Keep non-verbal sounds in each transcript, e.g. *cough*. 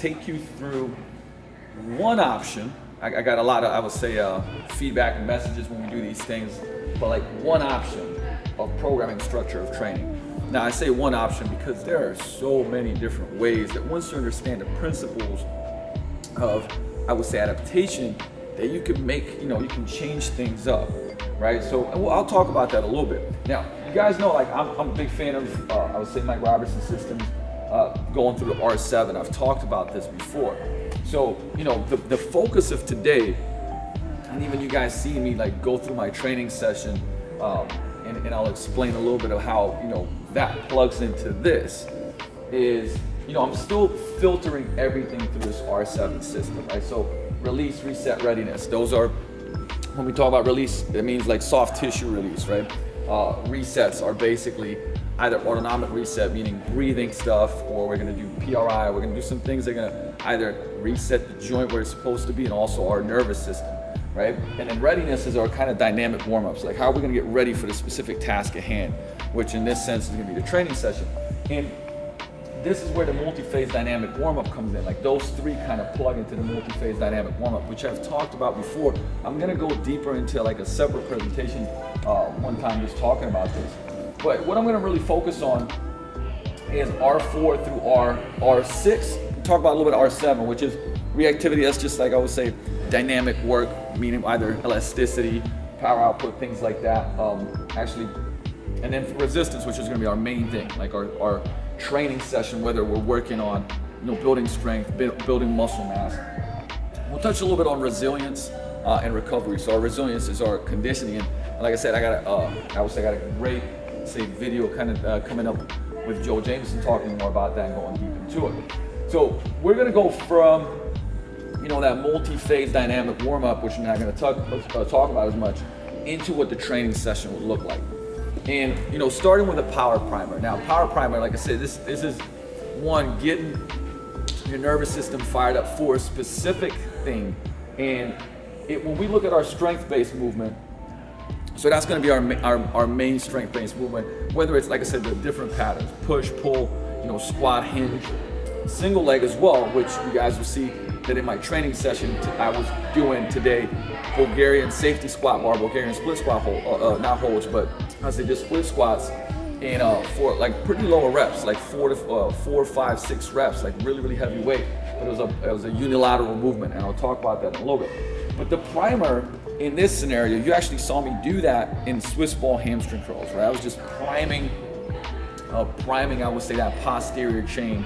take you through one option. I, I got a lot of, I would say, uh, feedback and messages when we do these things, but like one option of programming structure of training. Now I say one option because there are so many different ways that once you understand the principles of, I would say, adaptation, that you can make, you know, you can change things up, right? So well, I'll talk about that a little bit. Now, you guys know, like, I'm, I'm a big fan of, uh, I would say, Mike Robertson systems, going through the R7. I've talked about this before. So, you know, the, the focus of today, and even you guys see me like go through my training session, um, and, and I'll explain a little bit of how, you know, that plugs into this, is, you know, I'm still filtering everything through this R7 system, right? So release, reset, readiness. Those are, when we talk about release, it means like soft tissue release, right? Uh, resets are basically either autonomic reset, meaning breathing stuff, or we're gonna do PRI, we're gonna do some things that are gonna either reset the joint where it's supposed to be and also our nervous system, right? And then readiness is our kind of dynamic warm-ups, like how are we gonna get ready for the specific task at hand, which in this sense is gonna be the training session. And this is where the multi-phase dynamic warm-up comes in. Like those three kind of plug into the multi-phase dynamic warm-up, which I've talked about before. I'm gonna go deeper into like a separate presentation uh, one time just talking about this. But what I'm gonna really focus on is R4 through R, R6. talk about a little bit of R7, which is reactivity. That's just like I would say, dynamic work, meaning either elasticity, power output, things like that. Um, actually, and then resistance, which is gonna be our main thing, like our, our training session, whether we're working on you know, building strength, building muscle mass. We'll touch a little bit on resilience uh, and recovery. So our resilience is our conditioning. And like I said, I got a, uh, I I got a great say video kind of uh, coming up with Joel Jamieson talking more about that and going deep into it. So we're gonna go from you know that multi-phase dynamic warm-up, which we're not gonna talk, uh, talk about as much, into what the training session would look like. And you know, starting with a power primer. Now, power primer, like I said, this this is one getting your nervous system fired up for a specific thing. And it, when we look at our strength-based movement, so that's going to be our, our, our main strength-based movement, whether it's, like I said, the different patterns, push, pull, you know, squat, hinge, single leg as well, which you guys will see that in my training session I was doing today, Bulgarian safety squat bar, Bulgarian split squat hold, uh, uh, not holds, but I say just split squats and uh, for like pretty lower reps, like four to uh, four, five, six reps, like really, really heavy weight. But it was a it was a unilateral movement, and I'll talk about that in a little bit. But the primer in this scenario, you actually saw me do that in Swiss ball hamstring curls, right? I was just priming, uh, priming, I would say that posterior chain,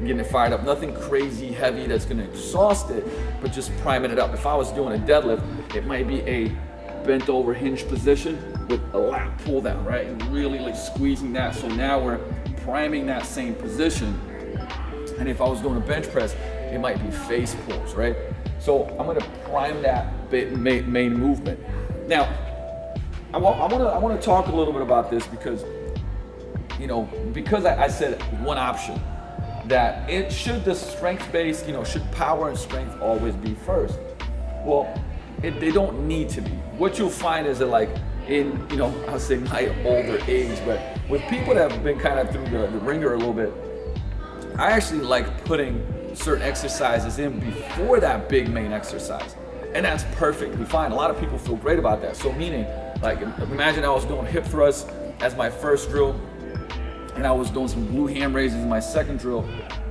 getting it fired up. Nothing crazy heavy that's gonna exhaust it, but just priming it up. If I was doing a deadlift, it might be a bent over hinge position with a lat pull down, right? And really like squeezing that. So now we're priming that same position. And if I was doing a bench press, it might be face pulls, right? So I'm gonna prime that main movement. Now, I want, I want to I want to talk a little bit about this because, you know, because I, I said one option that it should the strength base, you know, should power and strength always be first. Well, it, they don't need to be. What you'll find is that like in, you know, I'll say my older age, but with people that have been kind of through the, the ringer a little bit, I actually like putting certain exercises in before that big main exercise. And that's perfectly fine. A lot of people feel great about that. So meaning, like imagine I was doing hip thrusts as my first drill, and I was doing some glute ham raises in my second drill.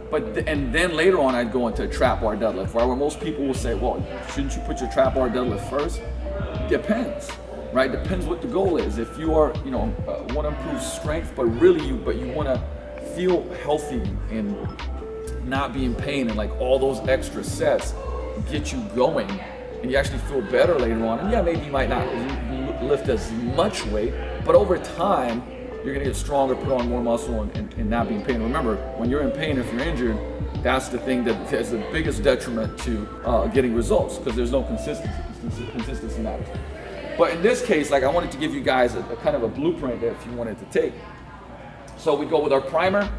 But th and then later on, I'd go into a trap bar deadlift, right? Where most people will say, well, shouldn't you put your trap bar deadlift first? Depends, right? Depends what the goal is. If you are, you know, uh, want to improve strength, but really you, but you want to feel healthy and not be in pain and like all those extra sets get you going and you actually feel better later on. And yeah, maybe you might not lift as much weight, but over time, you're gonna get stronger, put on more muscle, and, and, and, not be in pain. Remember, when you're in pain, if you're injured, that's the thing that is the biggest detriment to uh, getting results because there's no consistency. Consistency matters. But in this case, like I wanted to give you guys a, a kind of a blueprint if you wanted to take. So we go with our primer,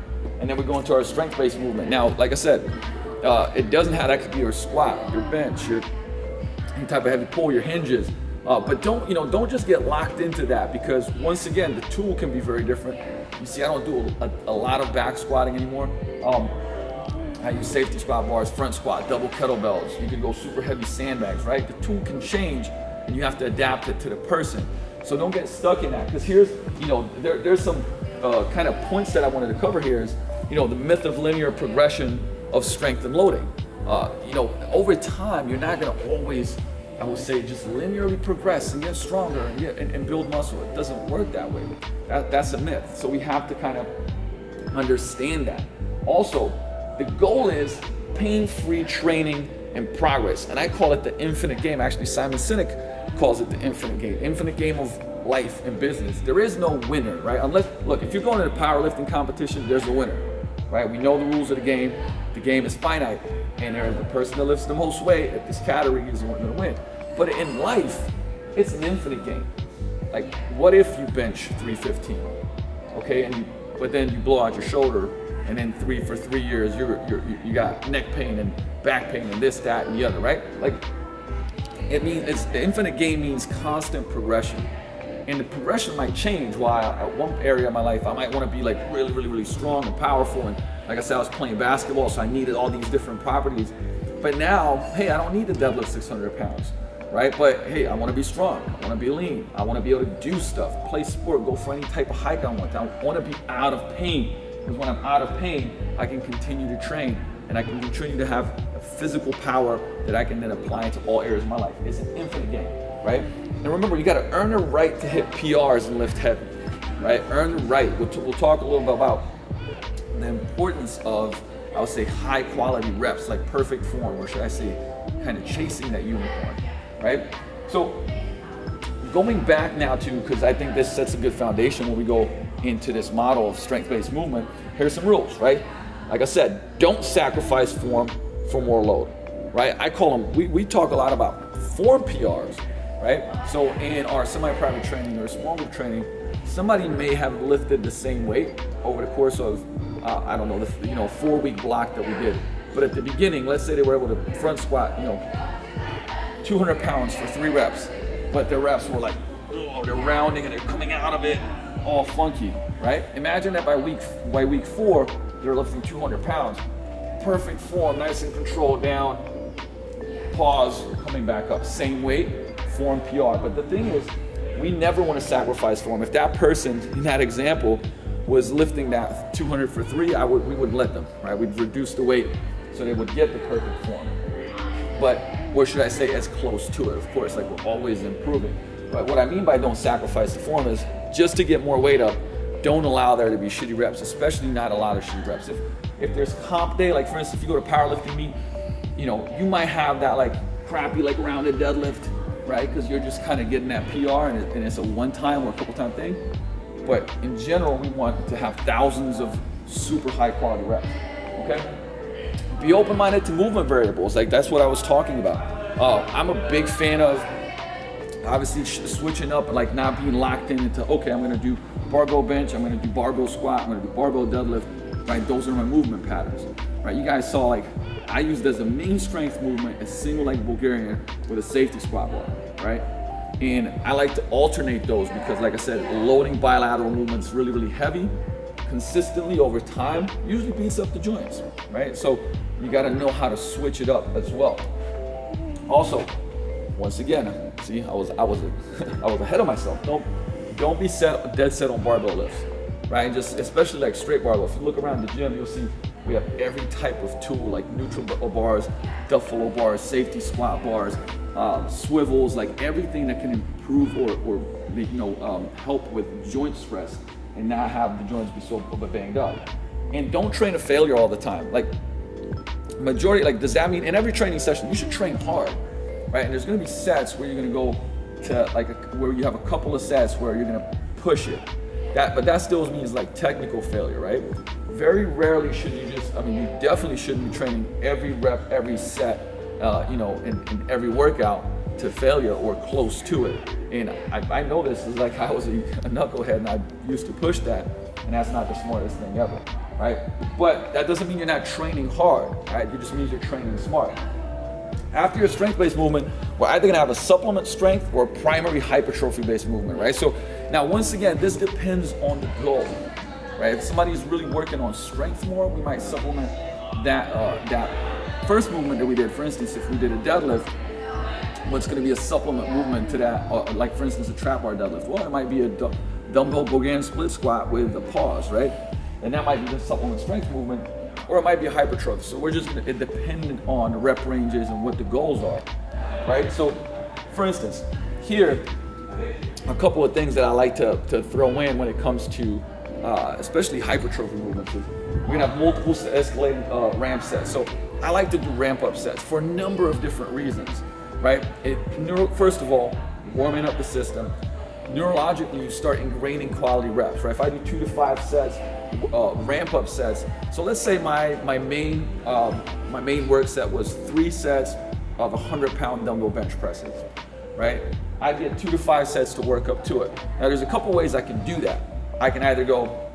and then we go into our strength-based movement. Now, like I said, uh, it doesn't have that could be your squat, your bench, your any type of heavy pull, your hinges. Uh, but don't you know? Don't just get locked into that because once again, the tool can be very different. You see, I don't do a, a lot of back squatting anymore. Um, I use safety squat bars, front squat, double kettlebells. You can go super heavy sandbags, right? The tool can change and you have to adapt it to the person. So don't get stuck in that because here's, you know, there, there's some uh, kind of points that I wanted to cover here is, you know, the myth of linear progression of strength and loading. Uh, you know, over time, you're not going to always, I would say, just linearly progress and get stronger and, get, and, and build muscle. It doesn't work that way. That, that's a myth. So we have to kind of understand that. Also, the goal is pain-free training and progress. And I call it the infinite game. Actually, Simon Sinek calls it the infinite game. Infinite game of life and business. There is no winner, right? Unless, look, if you're going to a powerlifting competition, there's a winner, right? We know the rules of the game. The game is finite. And the person that lifts the most weight at this category is the one going to win. But in life, it's an infinite game. Like, what if you bench 315? Okay, and you, but then you blow out your shoulder and then three for three years you're, you're you got neck pain and back pain and this that and the other right like it means it's the infinite game means constant progression. And the progression might change while at one area of my life i might want to be like really really really strong and powerful. And like i said i was playing basketball so i needed all these different properties. But now hey i don't need to deadlift 600 pounds right? But hey i want to be strong i want to be lean i want to be able to do stuff play sport go for any type of hike i want. I want to be out of pain because when I'm out of pain, I can continue to train and I can continue to have a physical power that I can then apply into all areas of my life. It's an infinite game, right? And remember, you got to earn the right to hit PRs and lift heavy, right? Earn the right. We'll, t- we'll talk a little bit about the importance of, I would say, high quality reps, like perfect form, or should I say, kind of chasing that unicorn, right? So, going back now to, because I think this sets a good foundation when we go into this model of strength-based movement, here's some rules, right? Like I said, don't sacrifice form for more load, right? I call them, we, we talk a lot about form PRs, right? So in our semi-private training or small group training, somebody may have lifted the same weight over the course of, uh, I don't know, the you know four week block that we did. But at the beginning, let's say they were able to front squat, you know, 200 pounds for three reps, but their reps were like, oh, they're rounding and they're coming out of it all funky, right? Imagine that by week by week four, they're lifting 200 pounds. Perfect form, nice and controlled down. Pause, coming back up. Same weight, form PR. But the thing is, we never want to sacrifice form. If that person in that example was lifting that 200 for three, I would we wouldn't let them, right? We'd reduce the weight so they would get the perfect form. But or should I say as close to it? Of course, like we're always improving. But what I mean by don't sacrifice the form is just to get more weight up, don't allow there to be shitty reps, especially not a lot of shitty reps. If if there's comp day, like for instance, if you go to powerlifting meet, you know, you might have that like crappy like rounded deadlift, right? Because you're just kind of getting that PR and, it, and it's a one time or a couple time thing. But in general, we want to have thousands of super high quality reps. Okay? Be open minded to movement variables. Like that's what I was talking about. Uh, I'm a big fan of obviously switching up, like not being locked in into, okay, I'm gonna do barbell bench, I'm gonna do barbell squat, I'm gonna do barbell deadlift, right? Those are my movement patterns, right? You guys saw like, I used as a main strength movement, a single leg Bulgarian with a safety squat bar, right? And I like to alternate those because like I said, loading bilateral movements really, really heavy, consistently over time, usually beats up the joints, right? So you gotta know how to switch it up as well. Also, once again, see, I was I was *laughs* I was ahead of myself. Don't don't be set dead set on barbell lifts, right? Just especially like straight barbell. If you look around the gym, you'll see we have every type of tool like neutral bars, duffalo bars, safety squat bars, um, swivels, like everything that can improve or, or you know um, help with joint stress and not have the joints be so banged up. And don't train a failure all the time. Like majority, like does that mean in every training session you should train hard? Right? And there's going to be sets where you're going to go to like a, where you have a couple of sets where you're going to push it. That, but that still means like technical failure, right? Very rarely should you just. I mean, you definitely shouldn't be training every rep, every set, uh, you know, in, in, every workout to failure or close to it. And I, I know this is like *laughs* I was a, a knucklehead and I used to push that, and that's not the smartest thing ever, right? But that doesn't mean you're not training hard, right? It just means you're training smart. After your strength-based movement, we're either gonna have a supplement strength or a primary hypertrophy-based movement, right? So now, once again, this depends on the goal, right? If somebody's really working on strength more, we might supplement that uh, that first movement that we did, for instance, if we did a deadlift, what's to be a supplement movement to that, uh, like for instance, a trap bar deadlift? Well, it might be a dumbbell Bulgarian split squat with a pause, right? And that might be the supplement strength movement, or it might be hypertrophy. So we're just dependent on the rep ranges and what the goals are, right? So, for instance, here, a couple of things that I like to, to throw in when it comes to uh, especially hypertrophy movements. We're gonna have multiple escalating uh, ramp sets. So I like to do ramp up sets for a number of different reasons, right? It, first of all, warming up the system. Neurologically, you start ingraining quality reps, right? If I do two to five sets, uh, ramp up sets. So let's say my my main um, my main work set was three sets of 100 pound dumbbell bench presses, right? I get two to five sets to work up to it. Now there's a couple ways I can do that. I can either go,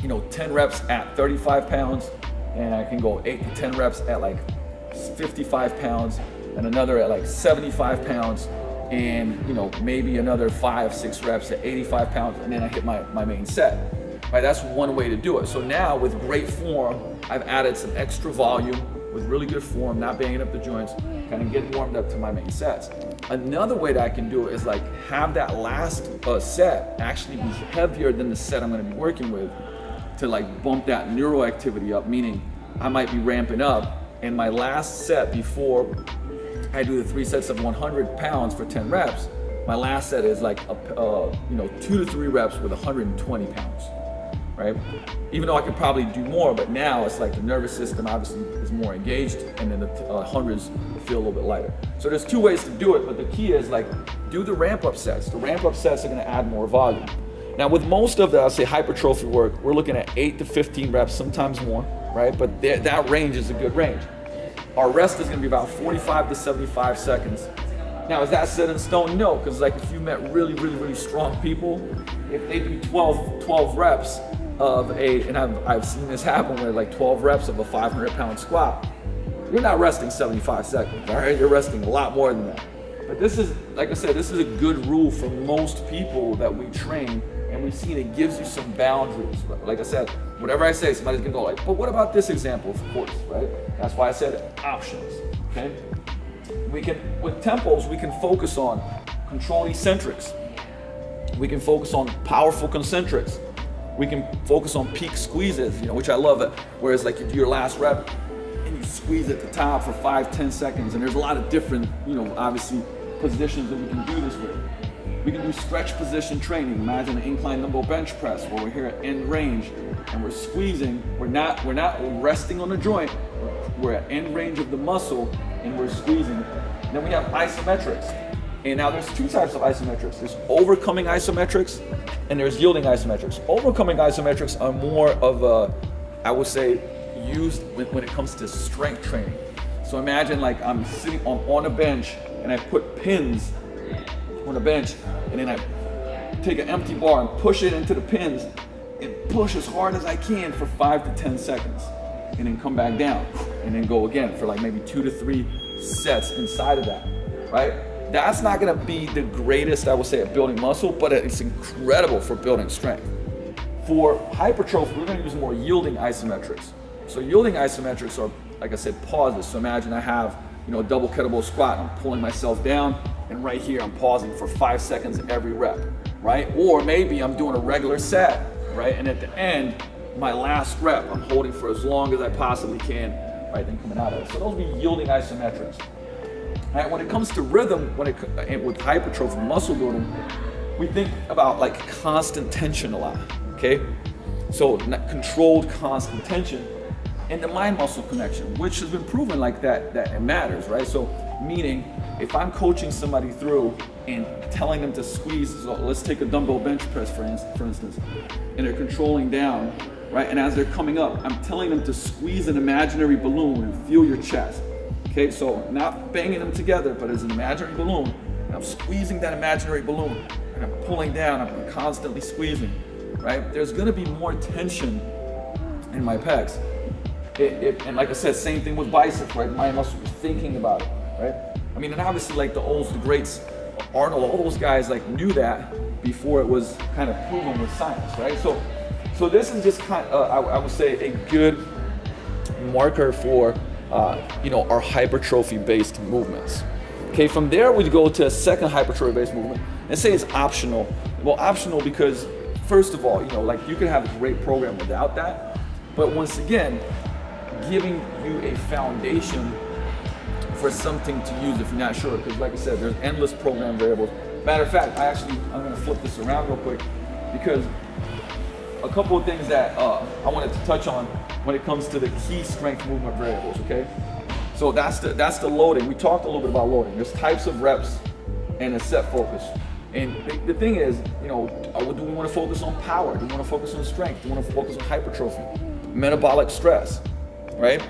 you know, 10 reps at 35 pounds, and I can go eight to 10 reps at like 55 pounds, and another at like 75 pounds, and you know, maybe another five, six reps at 85 pounds, and then I hit my, my main set. Right, that's one way to do it. So now with great form, I've added some extra volume with really good form, not banging up the joints, kind of getting warmed up to my main sets. Another way that I can do it is like have that last uh, set actually be heavier than the set I'm gonna be working with to like bump that neural activity up, meaning I might be ramping up and my last set before I do the three sets of 100 pounds for 10 reps, my last set is like, a, uh, you know, two to three reps with 120 pounds right? Even though I could probably do more, but now it's like the nervous system obviously is more engaged and then the uh, hundreds feel a little bit lighter. So there's two ways to do it, but the key is like do the ramp up sets. The ramp up sets are gonna add more volume. Now with most of the, I'll say hypertrophy work, we're looking at eight to 15 reps, sometimes more, right? But that range is a good range. Our rest is gonna be about 45 to 75 seconds. Now, is that set in stone? No, because like if you met really, really, really strong people, if they do 12, 12 reps, of a, and I've, I've seen this happen where like 12 reps of a 500 pound squat, you're not resting 75 seconds, all right? You're resting a lot more than that. But this is, like I said, this is a good rule for most people that we train and we've seen it gives you some boundaries. Like I said, whatever I say, somebody's gonna go like, but what about this example, of course, right? That's why I said options, okay? We can, with tempos, we can focus on controlled eccentrics. We can focus on powerful concentrics we can focus on peak squeezes, you know, which I love it. Whereas like you do your last rep and you squeeze at the top for five, ten seconds, and there's a lot of different, you know, obviously positions that we can do this with. We can do stretch position training. Imagine an incline dumbbell bench press where we're here at end range and we're squeezing. We're not we're not resting on the joint. We're at end range of the muscle and we're squeezing. Then we have isometrics. And now there's two types of isometrics. There's overcoming isometrics and there's yielding isometrics. Overcoming isometrics are more of a, I would say, used when, it comes to strength training. So imagine like I'm sitting on, on a bench and I put pins on the bench and then I take an empty bar and push it into the pins and push as hard as I can for five to 10 seconds and then come back down and then go again for like maybe two to three sets inside of that, right? That's not gonna be the greatest, I would say, at building muscle, but it's incredible for building strength. For hypertrophy, we're gonna use more yielding isometrics. So yielding isometrics are, like I said, pauses. So imagine I have, you know, a double kettlebell squat, I'm pulling myself down, and right here I'm pausing for five seconds every rep, right? Or maybe I'm doing a regular set, right? And at the end, my last rep, I'm holding for as long as I possibly can, right? Then coming out of it. So those would be yielding isometrics. Right? When it comes to rhythm, when it with hypertrophy muscle building, we think about like constant tension a lot. Okay, so controlled constant tension and the mind muscle connection, which has been proven like that that it matters, right? So meaning if I'm coaching somebody through and telling them to squeeze, so let's take a dumbbell bench press for, for instance, and they're controlling down, right? And as they're coming up, I'm telling them to squeeze an imaginary balloon and feel your chest. Okay, so not banging them together, but as an imaginary balloon. I'm squeezing that imaginary balloon and I'm pulling down, I'm constantly squeezing, right? There's gonna be more tension in my pecs. It, it, and like I said, same thing with biceps, right? My muscle was thinking about it, right? I mean, and obviously like the olds, the greats, Arnold, all those guys like knew that before it was kind of proven with science, right? So, so this is just kind of, uh, I, I would say a good marker for, uh, you know, our hypertrophy-based movements. Okay, from there we go to a second hypertrophy-based movement and say it's optional. Well, optional because first of all, you know, like you can have a great program without that, but once again, giving you a foundation for something to use if you're not sure. Because like I said, there's endless program variables. Matter of fact, I actually, I'm gonna flip this around real quick because a couple of things that uh, I wanted to touch on when it comes to the key strength movement variables, okay? So that's the, that's the loading. We talked a little bit about loading. There's types of reps and a set focus. And the, the thing is, you know, uh, do we want to focus on power? Do we want to focus on strength? Do we want to focus on hypertrophy? Metabolic stress, right?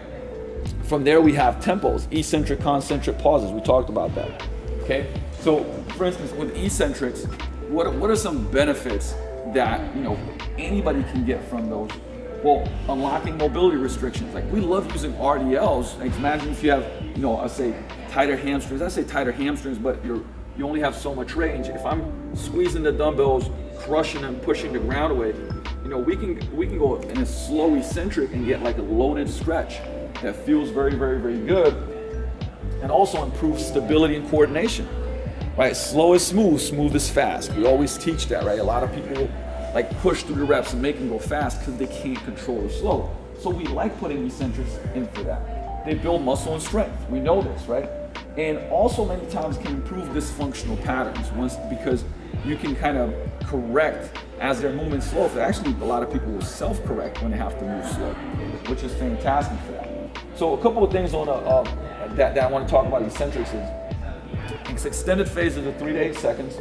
From there, we have tempos, eccentric, concentric pauses. We talked about that. Okay. So, for instance, with eccentrics, what what are some benefits that you know anybody can get from those? Well, unlocking mobility restrictions. Like we love using RDLs. Like imagine if you have, you know, I say tighter hamstrings. I say tighter hamstrings, but you're you only have so much range. If I'm squeezing the dumbbells, crushing them, pushing the ground away, you know, we can we can go in a slow eccentric and get like a loaded stretch that feels very, very, very good and also improves stability and coordination. Right? Slow is smooth, smooth is fast. We always teach that, right? A lot of people like push through the reps and make them go fast because they can't control the slow. So we like putting eccentrics in for that. They build muscle and strength. We know this, right? And also many times can improve dysfunctional patterns once because you can kind of correct as they're moving slow. Actually, a lot of people will self-correct when they have to move slow, which is fantastic for that. So a couple of things on a, uh, that, that I want to talk about eccentrics is extended phases of three to eight seconds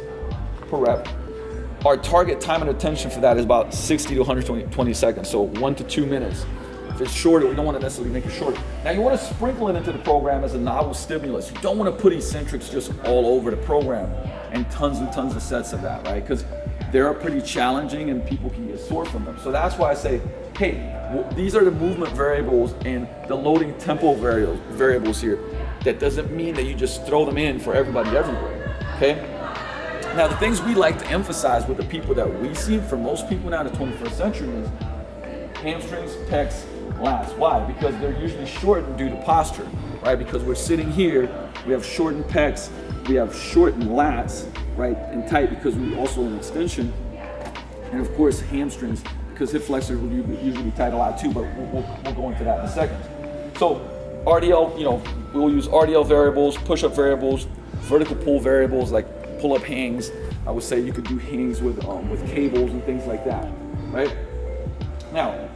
per rep. Our target time and attention for that is about 60 to 120 seconds, so one to two minutes. If it's shorter, we don't want to necessarily make it shorter. Now you want to sprinkle it into the program as a novel stimulus. You don't want to put eccentrics just all over the program and tons and tons of sets of that, right? Because they're pretty challenging and people can get sore from them. So that's why I say, hey, these are the movement variables and the loading tempo variables here. That doesn't mean that you just throw them in for everybody everywhere, okay? Now, the things we like to emphasize with the people that we see, for most people now in the 21st century, is hamstrings, pecs, lats. Why? Because they're usually shortened due to posture, right? Because we're sitting here, we have shortened pecs, we have shortened lats, right, and tight because we also an extension, and of course hamstrings because hip flexors will usually be tight a lot too, but we'll, we'll, we'll go into that in a second. So RDL, you know, we'll use RDL variables, push-up variables, vertical pull variables like pull-up hangs. I would say you could do hangs with um, with cables and things like that, right? Now,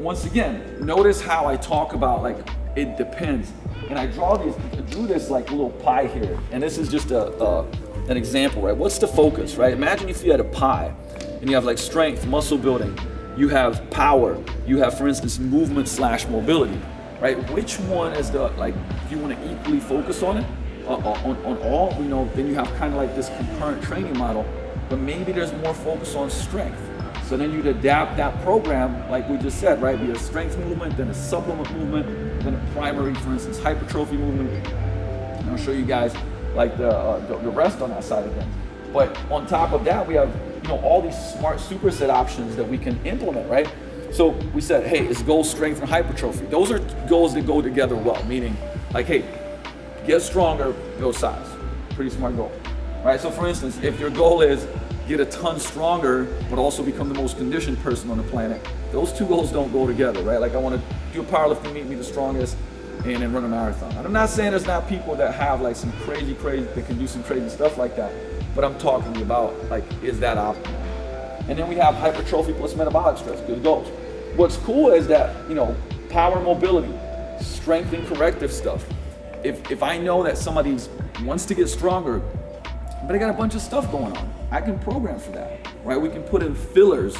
once again, notice how I talk about like it depends, and I draw these, I drew this like little pie here, and this is just a, a an example, right? What's the focus, right? Imagine if you had a pie, and you have like strength, muscle building, you have power, you have, for instance, movement slash mobility, right? Which one is the, like, if you want to equally focus on it, uh, uh, on, on all, you know, then you have kind of like this concurrent training model, but maybe there's more focus on strength. So then you'd adapt that program, like we just said, right? Be a strength movement, then a supplement movement, then a primary, for instance, hypertrophy movement. And I'll show you guys like the, uh, the, the rest on that side of things. But on top of that, we have you know all these smart superset options that we can implement, right? So we said, hey, it's goal strength and hypertrophy. Those are goals that go together well, meaning like, hey, get stronger, go size. Pretty smart goal, right? So for instance, if your goal is get a ton stronger, but also become the most conditioned person on the planet, those two goals don't go together, right? Like I want to do a powerlifting meet, be the strongest, and then run a marathon. And I'm not saying there's not people that have like some crazy, crazy, that can do some crazy stuff like that but I'm talking about like, is that optimal? And then we have hypertrophy plus metabolic stress, good goals. What's cool is that, you know, power mobility, strength and corrective stuff. If, if I know that somebody wants to get stronger, but I got a bunch of stuff going on, I can program for that, right? We can put in fillers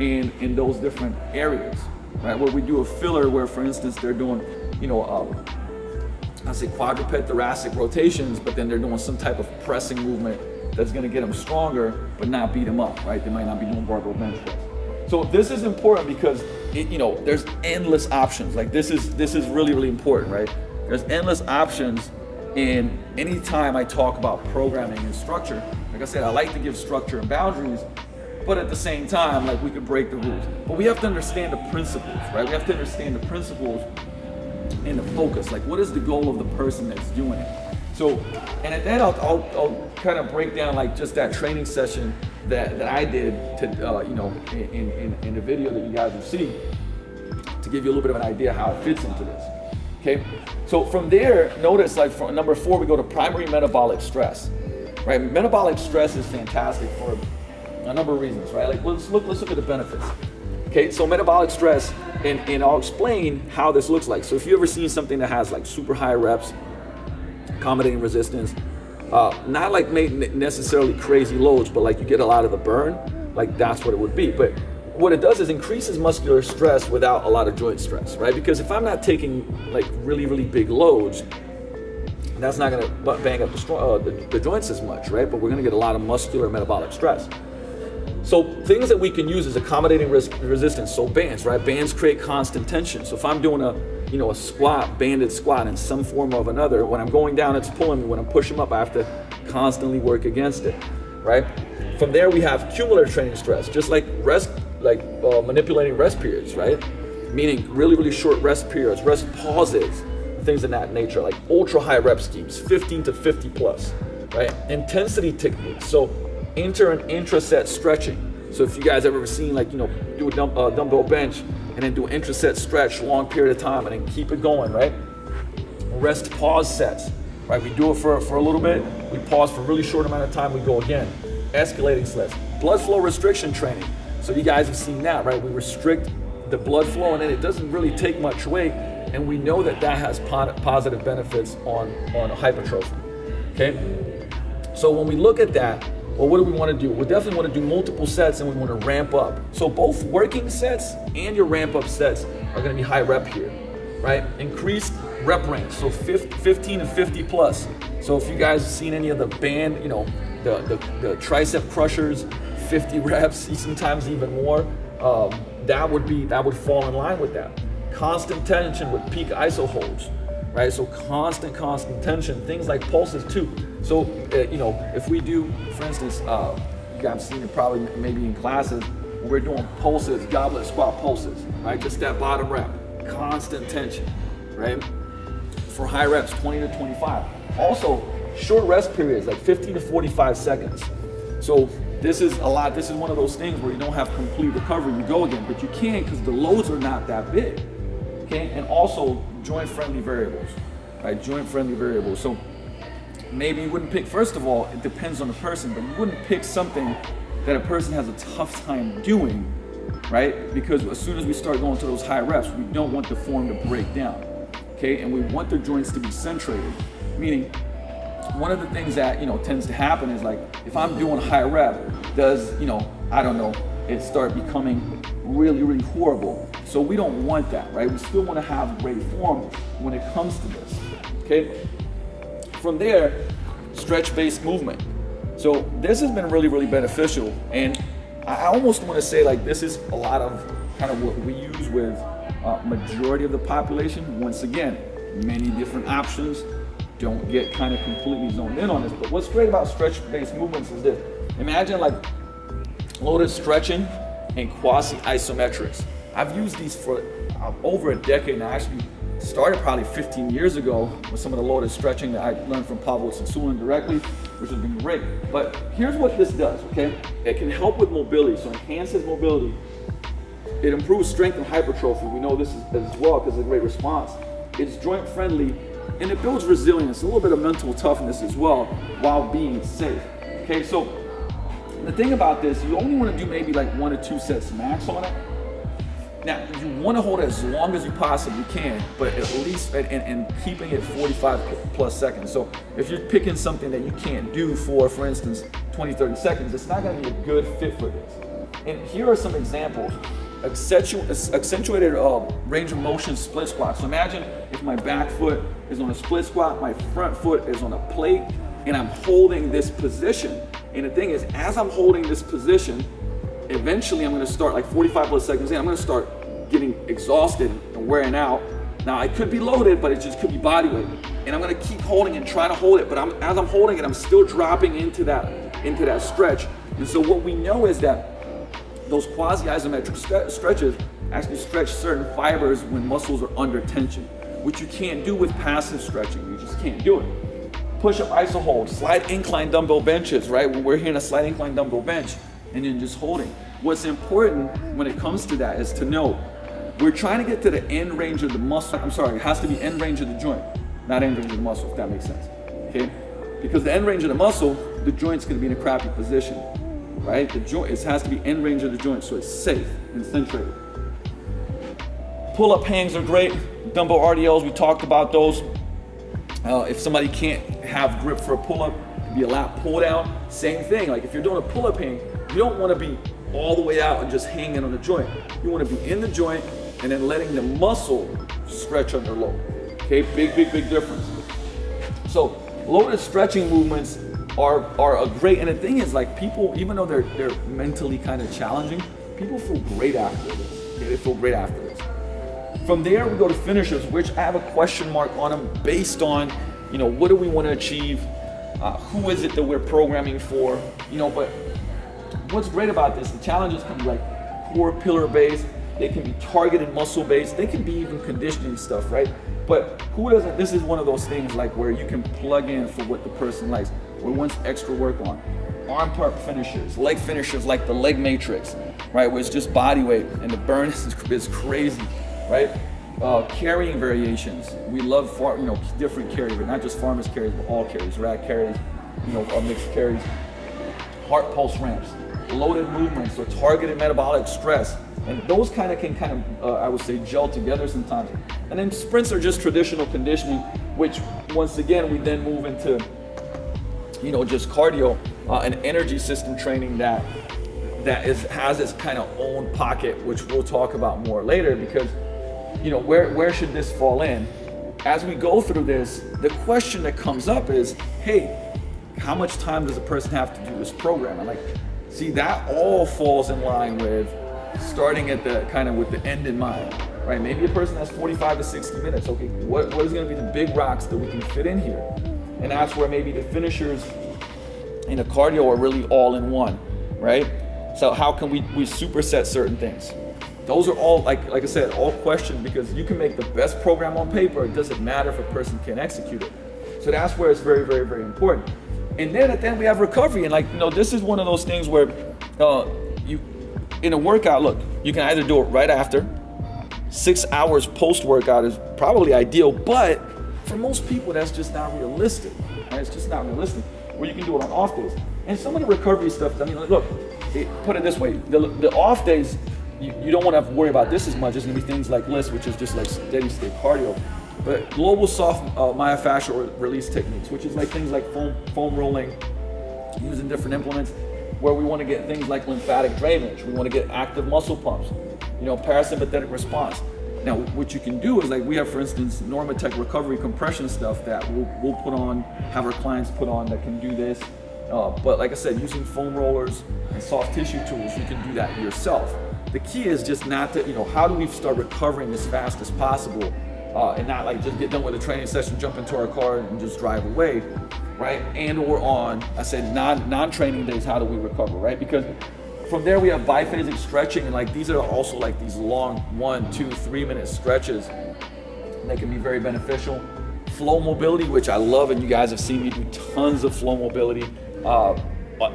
in, in those different areas, right? Where we do a filler where, for instance, they're doing, you know, uh, I say quadruped thoracic rotations, but then they're doing some type of pressing movement that's going to get them stronger, but not beat them up, right? They might not be doing barbell bench press. So this is important because it, you know there's endless options. Like this is this is really really important, right? There's endless options, and time I talk about programming and structure, like I said, I like to give structure and boundaries, but at the same time, like we could break the rules. But we have to understand the principles, right? We have to understand the principles and the focus. Like, what is the goal of the person that's doing it? So, and at that, I'll, I'll, I'll kind of break down like just that training session that, that I did to, uh, you know, in, in, in the video that you guys will see to give you a little bit of an idea how it fits into this. Okay, so from there, notice like from number four, we go to primary metabolic stress. Right, metabolic stress is fantastic for a number of reasons. Right, like let's look let's look at the benefits. Okay, so metabolic stress, and, and I'll explain how this looks like. So if you ever seen something that has like super high reps, accommodating resistance, uh, not like necessarily crazy loads, but like you get a lot of the burn, like that's what it would be. But what it does is increases muscular stress without a lot of joint stress, right? Because if I'm not taking like really, really big loads, that's not gonna bang up the, uh, the, the joints as much, right? But we're gonna get a lot of muscular metabolic stress. So things that we can use is accommodating res resistance. So bands, right? Bands create constant tension. So if I'm doing a, you know, a squat, banded squat in some form of another, when I'm going down, it's pulling me. When I'm pushing up, I have to constantly work against it, right? From there, we have cumulative training stress, just like rest like uh, manipulating rest periods, right? Meaning really, really short rest periods, rest pauses, things of that nature, like ultra high rep schemes, 15 to 50 plus, right? Intensity techniques. So inter and intra set stretching. So if you guys ever seen like, you know, do a dumb, uh, dumbbell bench and then do an intra set stretch, long period of time, and then keep it going, right? Rest pause sets, right? We do it for, for a little bit, we pause for a really short amount of time, we go again. Escalating sets. Blood flow restriction training. So you guys have seen that, right? We restrict the blood flow and it doesn't really take much weight. And we know that that has positive benefits on, on hypertrophy, okay? So when we look at that, well, what do we want to do? We definitely want to do multiple sets and we want to ramp up. So both working sets and your ramp up sets are going to be high rep here, right? Increased rep range, so 15 and 50 plus. So if you guys have seen any of the band, you know, the, the, the tricep crushers, 50 reps, *laughs* sometimes even more, um, that would be that would fall in line with that. Constant tension with peak iso holds, right? So constant, constant tension. Things like pulses too. So uh, you know, if we do, for instance, uh, you guys have seen it probably maybe in classes. We're doing pulses, goblet squat pulses, right? Just that bottom rep, constant tension, right? For high reps, 20 to 25. Also, short rest periods, like 15 to 45 seconds. So this is a lot. This is one of those things where you don't have complete recovery. You go again, but you can because the loads are not that big. Okay, and also joint-friendly variables, right? Joint-friendly variables. So maybe you wouldn't pick. First of all, it depends on the person, but you wouldn't pick something that a person has a tough time doing, right? Because as soon as we start going to those high reps, we don't want the form to break down. Okay, and we want the joints to be centrated, meaning one of the things that you know tends to happen is like if I'm doing high rep, does you know I don't know it start becoming really really horrible. So we don't want that, right? We still want to have great form when it comes to this. Okay. From there, stretch-based movement. So this has been really really beneficial, and I almost want to say like this is a lot of kind of what we use with uh, majority of the population. Once again, many different options don't get kind of completely zoned in on this. But what's great about stretch-based movements is this. Imagine like loaded stretching and quasi-isometrics. I've used these for uh, over a decade now. I actually started probably 15 years ago with some of the loaded stretching that I learned from Pavel Tsatsouline directly, which has been great. But here's what this does, okay? It can help with mobility, so enhances mobility. It improves strength and hypertrophy. We know this is, as well because it's a great response. It's joint friendly and it builds resilience, a little bit of mental toughness as well, while being safe. Okay, so the thing about this, you only want to do maybe like one or two sets max on it. Now, you want to hold it as long as you possibly can, but at least, and, and keeping it 45 plus seconds. So if you're picking something that you can't do for, for instance, 20, 30 seconds, it's not going to be a good fit for this. And here are some examples accentuated uh, range of motion split squat. So imagine if my back foot is on a split squat, my front foot is on a plate, and I'm holding this position. And the thing is, as I'm holding this position, eventually I'm gonna start like 45 plus seconds in, I'm gonna start getting exhausted and wearing out. Now I could be loaded, but it just could be body weight. And I'm gonna keep holding and try to hold it, but I'm, as I'm holding it, I'm still dropping into that, into that stretch. And so what we know is that those quasi-isometric stretches actually stretch certain fibers when muscles are under tension. which you can't do with passive stretching. You just can't do it. Push up iso hold, slide incline dumbbell benches, right? When we're here in a slide incline dumbbell bench and then just holding. What's important when it comes to that is to know we're trying to get to the end range of the muscle. I'm sorry, it has to be end range of the joint, not end range of the muscle, if that makes sense. Okay? Because the end range of the muscle, the joint's gonna be in a crappy position, right? The joint, it has to be end range of the joint so it's safe and centrated. Pull-up hangs are great. Dumbbell RDLs, we talked about those. Uh, if somebody can't have grip for a pull-up, be a lat pull down. Same thing, like if you're doing a pull-up hang, you don't wanna be all the way out and just hanging on the joint. You wanna be in the joint and then letting the muscle stretch under load. Okay, big, big, big difference. So loaded stretching movements are, are a great, and the thing is like people, even though they're, they're mentally kind of challenging, people feel great after this. Okay, they feel great after this. From there, we go to finishers, which I have a question mark on them based on, you know, what do we want to achieve? Uh, who is it that we're programming for? You know, but what's great about this, the challenges can be like core pillar based, they can be targeted muscle based, they can be even conditioning stuff, right? But who doesn't, this is one of those things like where you can plug in for what the person likes, or wants extra work on. Arm part finishers, leg finishers like the leg matrix, right? Where it's just body weight and the burn *laughs* is, is crazy, right? Uh, carrying variations. We love far, you know different carries, but not just farmers carries, but all carries, rack carries, you know, mixed carries. Heart pulse ramps, loaded movements, or targeted metabolic stress, and those kind of can kind of, uh, I would say, gel together sometimes. And then sprints are just traditional conditioning, which once again, we then move into, you know, just cardio uh, energy system training that that is has its kind of own pocket, which we'll talk about more later because, you know, where, where should this fall in? As we go through this, the question that comes up is, hey, how much time does a person have to do this program? And like, see, that all falls in line with starting at the kind of with the end in mind, right? Maybe a person has 45 to 60 minutes. Okay, what, what is going to be the big rocks that we can fit in here? And that's where maybe the finishers in a cardio are really all in one, right? So how can we, we superset certain things? Those are all, like, like I said, all questions because you can make the best program on paper. It doesn't matter if a person can execute it. So that's where it's very, very, very important. And then at the end we have recovery. And like, you know, this is one of those things where uh, you, in a workout, look, you can either do it right after, six hours post workout is probably ideal, but for most people, that's just not realistic. Right? It's just not realistic. Where you can do it on off days. And some of the recovery stuff, I mean, look, it, put it this way the, the off days, you, you don't want to have to worry about this as much. It's going to be things like LISS, which is just like steady state cardio. But global soft uh, myofascial release techniques, which is like things like foam, foam rolling, using different implements where we want to get things like lymphatic drainage. We want to get active muscle pumps, you know, parasympathetic response. Now, what you can do is like we have, for instance, Normatec recovery compression stuff that we'll, we'll put on, have our clients put on that can do this. Uh, but like I said, using foam rollers and soft tissue tools, you can do that yourself. The key is just not to, you know, how do we start recovering as fast as possible uh, and not like just get done with a training session, jump into our car and just drive away right? And or on, I said non, non-training days, how do we recover, right? Because from there we have biphasic stretching and like these are also like these long one, two, three minute stretches that can be very beneficial. Flow mobility, which I love and you guys have seen me do tons of flow mobility. Uh,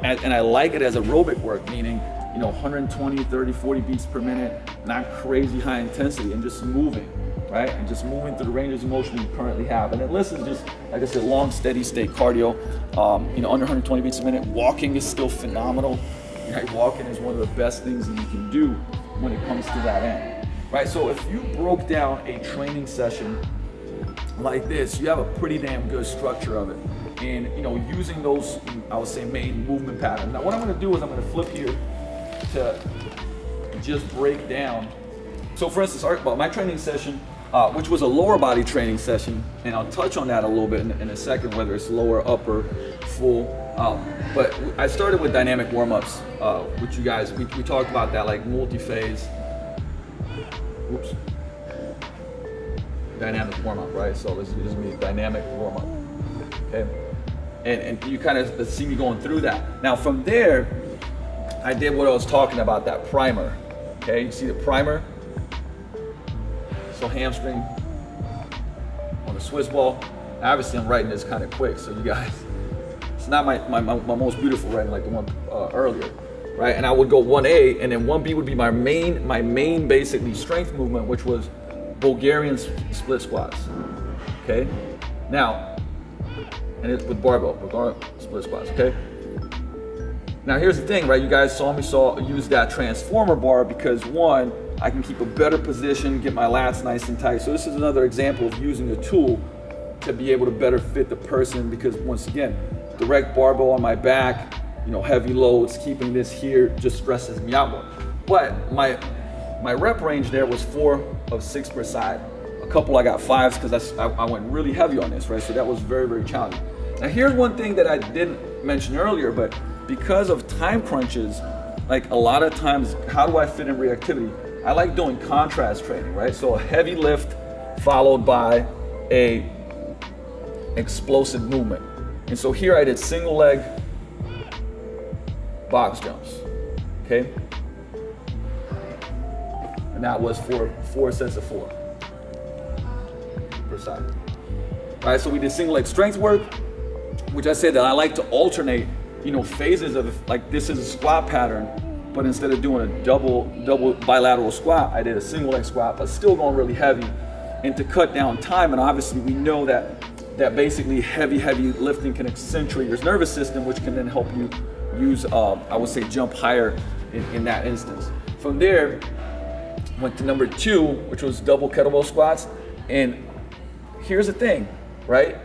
and, and I like it as aerobic work, meaning you know 120, 30, 40 beats per minute, not crazy high intensity and just moving right? And just moving through the ranges of motion you currently have. And then is just, like I said, long, steady state cardio, um, you know, under 120 beats a minute. Walking is still phenomenal. Walking is one of the best things that you can do when it comes to that end, right? So if you broke down a training session like this, you have a pretty damn good structure of it. And, you know, using those, I would say, main movement patterns. Now, what I'm gonna do is I'm gonna flip here to just break down. So for instance, my training session, uh, which was a lower body training session, and I'll touch on that a little bit in, in a second, whether it's lower, upper, full. Um, but I started with dynamic warm-ups, uh, which you guys, we, we talked about that like multi-phase, whoops, dynamic warm-up, right? So this, this is me, dynamic warm-up, okay? And, and you kind of see me going through that. Now from there, I did what I was talking about, that primer, okay? You see the primer? Hamstring, on the Swiss ball. Obviously, I'm writing this kind of quick, so you guys, *laughs* it's not my, my, my, my most beautiful writing like the one uh, earlier, right? And I would go 1A, and then 1B would be my main, my main basically strength movement, which was Bulgarian split squats, okay? Now, and it's with barbell, Bulgarian split squats, okay? Now here's the thing, right? You guys saw me saw use that transformer bar because one, I can keep a better position, get my lats nice and tight. So this is another example of using a tool to be able to better fit the person because once again, direct barbell on my back, you know, heavy loads, keeping this here just stresses me out more. But my my rep range there was four of six per side. A couple I got fives because I, I went really heavy on this, right? So that was very, very challenging. Now here's one thing that I didn't mention earlier, but because of time crunches, like a lot of times, how do I fit in reactivity? I like doing contrast training, right? So a heavy lift followed by a explosive movement. And so here I did single leg box jumps, okay? And that was for four sets of four per side. All right, so we did single leg strength work, which I said that I like to alternate, you know, phases of like this is a squat pattern but instead of doing a double double bilateral squat, I did a single leg squat, but still going really heavy. And to cut down time, and obviously we know that that basically heavy, heavy lifting can accentuate your nervous system, which can then help you use, uh, I would say, jump higher in, in that instance. From there, went to number two, which was double kettlebell squats. And here's the thing, right?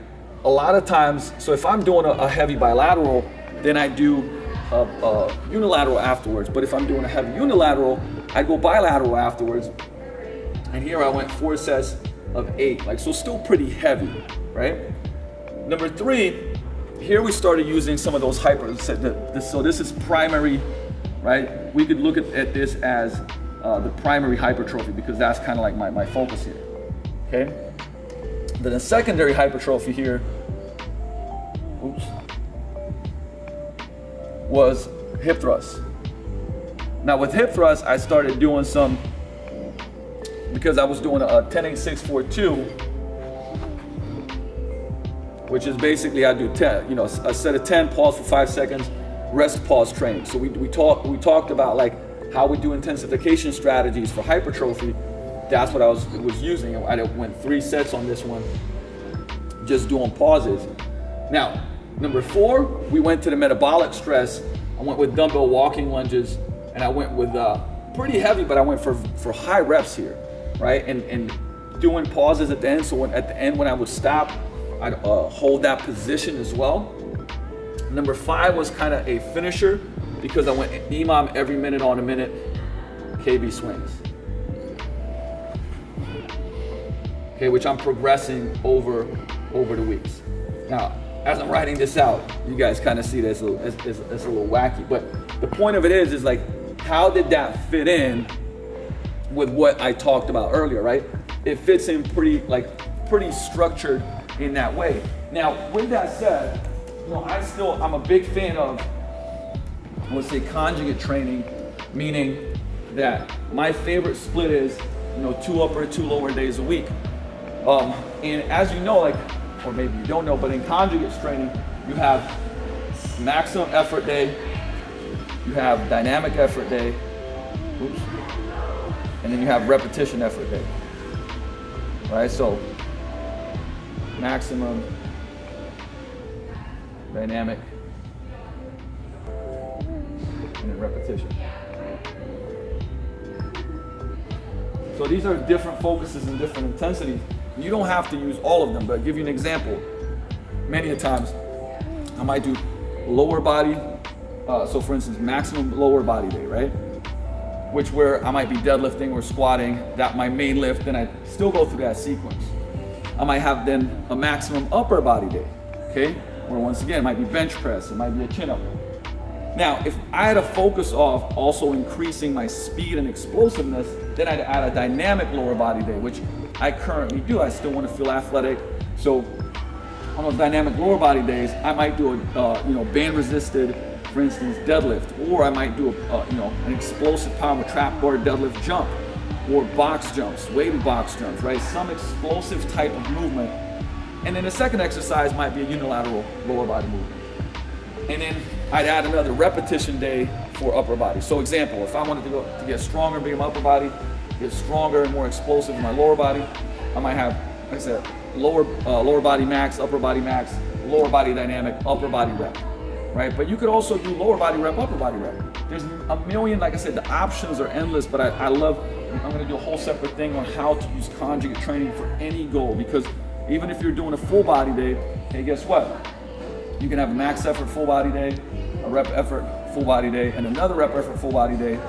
A lot of times, so if I'm doing a, a heavy bilateral, then I do a, a unilateral afterwards. But if I'm doing a heavy unilateral, I go bilateral afterwards. And here I went four sets of eight, like so still pretty heavy, right? Number three, here we started using some of those hyper, so this is primary, right? We could look at, at this as uh, the primary hypertrophy because that's kind of like my, my focus here, okay? Then the secondary hypertrophy here, was hip thrust. Now with hip thrust, I started doing some, because I was doing a 10642, which is basically I do 10, you know, a set of 10, pause for five seconds, rest pause training. So we, we, talk, we talked about like how we do intensification strategies for hypertrophy. That's what I was, was using. I went three sets on this one, just doing pauses. Now, Number four, we went to the metabolic stress. I went with dumbbell walking lunges, and I went with uh, pretty heavy, but I went for for high reps here, right? And and doing pauses at the end. So when, at the end, when I would stop, I'd uh, hold that position as well. Number five was kind of a finisher because I went EMOM every minute on a minute, KB swings. Okay, which I'm progressing over over the weeks. Now, as I'm writing this out, you guys kind of see this it's, it's, it's a little wacky. But the point of it is, is like, how did that fit in with what I talked about earlier, right? It fits in pretty, like, pretty structured in that way. Now, with that said, you know, I still, I'm a big fan of, let's say, conjugate training, meaning that my favorite split is, you know, two upper, two lower days a week. Um, and as you know, like or maybe you don't know, but in conjugate training, you have maximum effort day, you have dynamic effort day, oops, and then you have repetition effort day. Right? So maximum, dynamic, and then repetition. So these are different focuses and different intensities. You don't have to use all of them, but I'll give you an example. Many a times, I might do lower body. Uh, so for instance, maximum lower body day, right? Which where I might be deadlifting or squatting, that my main lift, then I still go through that sequence. I might have then a maximum upper body day, okay? Where once again, it might be bench press, it might be a chin up. Now, if I had a focus off also increasing my speed and explosiveness, then I'd add a dynamic lower body day, which I currently do. I still want to feel athletic. So on those dynamic lower body days, I might do a uh, you know band resisted, for instance, deadlift, or I might do a uh, you know an explosive power trap bar deadlift jump, or box jumps, weighted box jumps, right? Some explosive type of movement And then the second exercise might be a unilateral lower body movement. And then I'd add another repetition day for upper body. So example, if I wanted to go to get stronger, bigger my upper body, get stronger and more explosive in my lower body, I might have, like I said, lower uh, lower body max, upper body max, lower body dynamic, upper body rep, right? But you could also do lower body rep, upper body rep. There's a million, like I said, the options are endless, but I, I love, I'm gonna do a whole separate thing on how to use conjugate training for any goal because even if you're doing a full body day, hey, guess what? You can have a max effort full body day, a rep effort full body day, and another rep effort full body day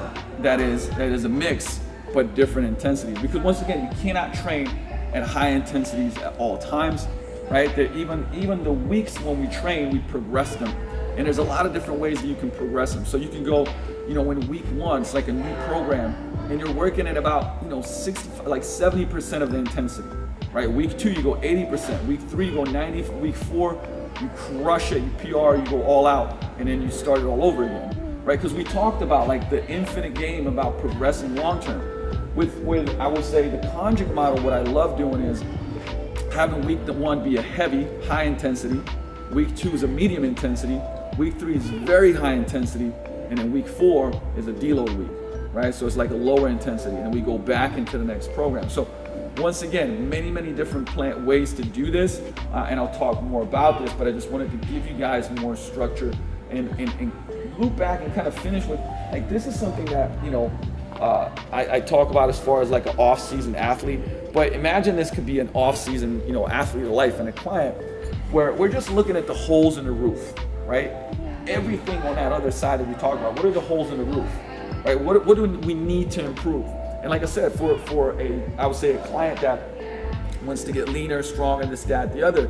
that is that is a mix but different intensities. Because once again, you cannot train at high intensities at all times, right? That even even the weeks when we train, we progress them. And there's a lot of different ways that you can progress them. So you can go, you know, when week one, it's like a new program, and you're working at about, you know, 60, like 70% of the intensity, right? Week two, you go 80%. Week three, you go 90. Week four, you crush it, you PR, you go all out, and then you start it all over again, right? Because we talked about like the infinite game about progressing long term. With, with I would say the conjugate model, what I love doing is having week one be a heavy, high intensity, week two is a medium intensity, week three is very high intensity, and then week four is a deload week, right? So it's like a lower intensity, and we go back into the next program. So once again, many, many different plant ways to do this, uh, and I'll talk more about this, but I just wanted to give you guys more structure and, and, and loop back and kind of finish with, like, this is something that, you know, uh, I, I, talk about as far as like an off-season athlete, but imagine this could be an off-season, you know, athlete of life and a client where we're just looking at the holes in the roof, right? Everything on that other side that we talk about, what are the holes in the roof, right? What, what do we need to improve? And like I said, for, for a, I would say a client that wants to get leaner, stronger, this, that, the other,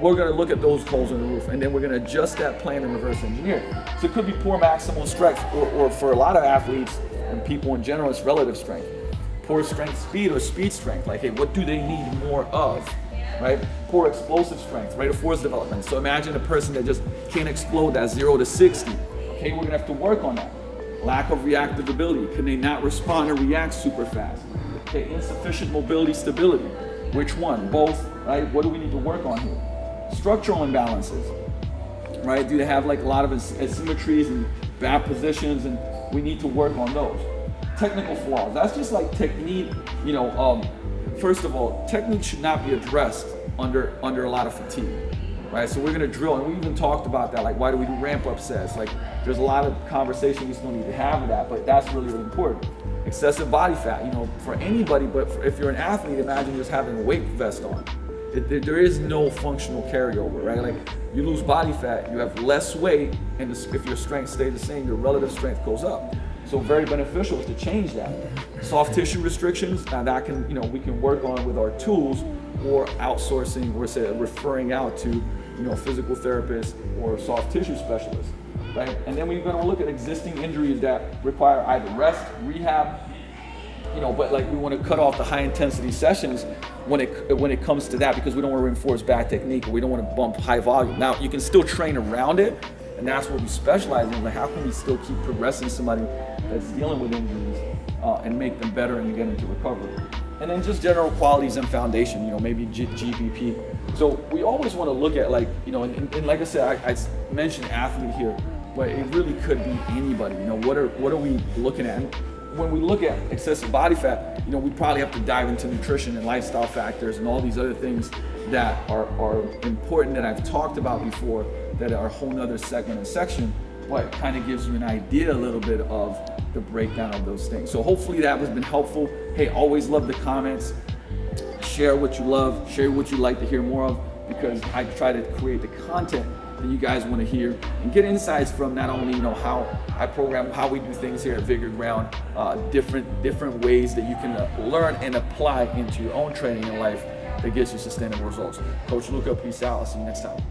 we're gonna look at those holes in the roof and then we're gonna adjust that plan and reverse engineer. So it could be poor maximal strength, or, or for a lot of athletes and people in general, it's relative strength. Poor strength speed or speed strength, like hey, what do they need more of? Right? Poor explosive strength, rate of force development. So imagine a person that just can't explode that zero to 60. Okay, we're gonna have to work on that. Lack of reactive ability. Can they not respond or react super fast? Okay, insufficient mobility stability. Which one? Both, right? What do we need to work on here? Structural imbalances, right? Do they have like a lot of asymmetries and bad positions and we need to work on those. Technical flaws, that's just like technique, you know, um, first of all, technique should not be addressed under, under a lot of fatigue right? So we're gonna drill, and we even talked about that, like why do we do ramp up sets? Like there's a lot of conversation we still need to have with that, but that's really, really important. Excessive body fat, you know, for anybody, but for, if you're an athlete, imagine just having a weight vest on. There is no functional carryover, right? Like you lose body fat, you have less weight, and if your strength stays the same, your relative strength goes up. So very beneficial is to change that. Soft tissue restrictions, now that can, you know, we can work on with our tools or outsourcing or say referring out to, you know, physical therapist or soft tissue specialist, right? And then we're gonna look at existing injuries that require either rest, rehab, you know, but like we want to cut off the high intensity sessions when it when it comes to that because we don't want to reinforce bad technique or we don't want to bump high volume. Now you can still train around it, and that's what we specialize in. Like how can we still keep progressing somebody that's dealing with injuries uh, and make them better and get into recovery. And then just general qualities and foundation, you know, maybe G- GPP. So we always want to look at like, you know, and, and like I said, I, I, mentioned athlete here, but it really could be anybody. You know, what are what are we looking at? When we look at excessive body fat, you know, we probably have to dive into nutrition and lifestyle factors and all these other things that are, are important that I've talked about before that are a whole nother segment and section, but kind of gives you an idea a little bit of the breakdown of those things. So hopefully that has been helpful. Hey, always love the comments. Share what you love, share what you'd like to hear more of because I try to create the content that you guys want to hear and get insights from not only you know how I program, how we do things here at Vigor Ground, uh, different different ways that you can uh, learn and apply into your own training in life that gets you sustainable results. Coach Luka, peace out. I'll see you next time.